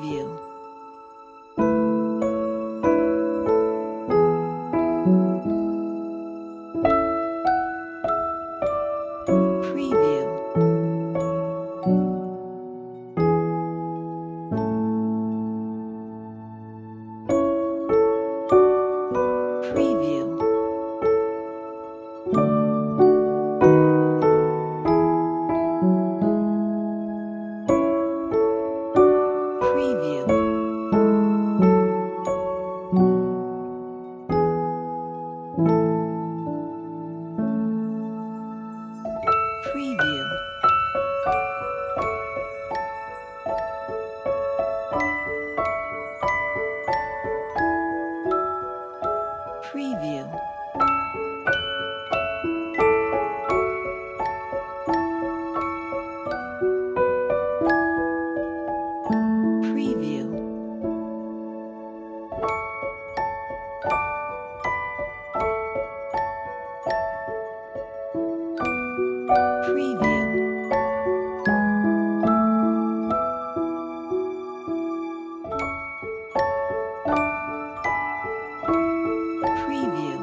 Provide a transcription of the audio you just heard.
view. Preview. Preview. Preview. Preview.